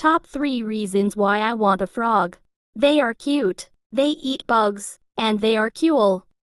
Top 3 reasons why I want a frog. They are cute, they eat bugs, and they are cool.